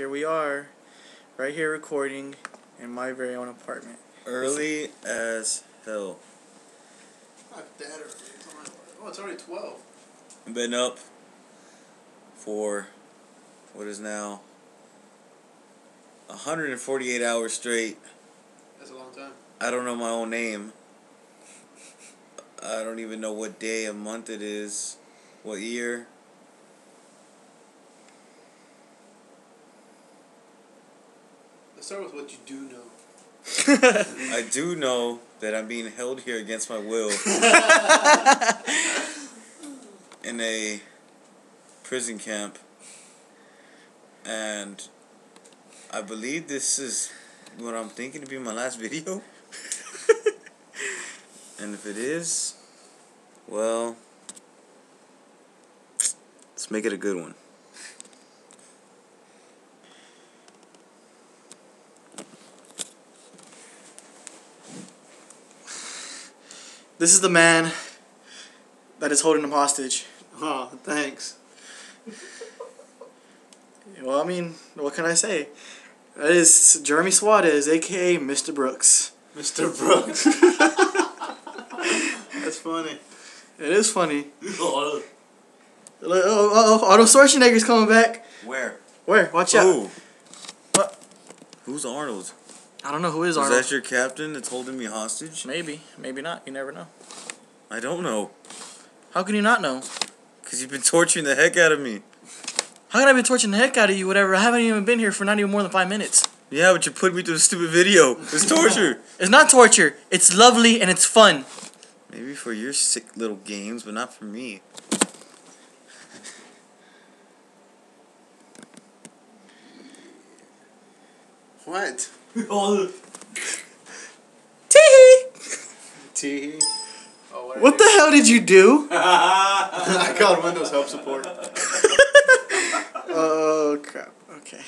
Here we are, right here recording in my very own apartment. Early as hell. Not that early. It's only- Oh, it's already 12. Been up for what is now 148 hours straight. That's a long time. I don't know my own name. I don't even know what day of month it is, what year. Let's start with what you do know. I do know that I'm being held here against my will in a prison camp. And I believe this is what I'm thinking to be my last video. and if it is, well, let's make it a good one. This is the man that is holding him hostage. Oh, thanks. Well, I mean, what can I say? That is Jeremy Suarez, aka Mr. Brooks. Mr. Brooks. That's funny. It is funny. Oh, oh, oh, Arnold Schwarzenegger's coming back. Where? Where? Watch out. Who? What? Who's Arnold? I don't know who is Is Arnold. that your captain that's holding me hostage? Maybe, maybe not. You never know. I don't know. How can you not know? Because you've been torturing the heck out of me. How can I be torturing the heck out of you? Whatever. I haven't even been here for not even more than five minutes. Yeah, but you put me through a stupid video. It's torture. It's not torture. It's lovely and it's fun. Maybe for your sick little games, but not for me. What? Tee. T. Oh, What the hell did you do? I called Windows Help Support. Oh crap. Okay.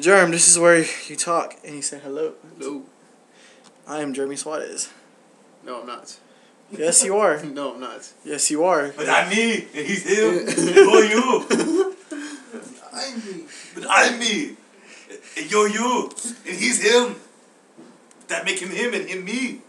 Germ, this is where you talk and you say hello. Hello. I am Jeremy Suarez. No, I'm not. Yes, you are. No, I'm not. Yes, you are. But I'm me, and he's him. You're you. I'm me. And you're you. And he's him. That make him him and him me.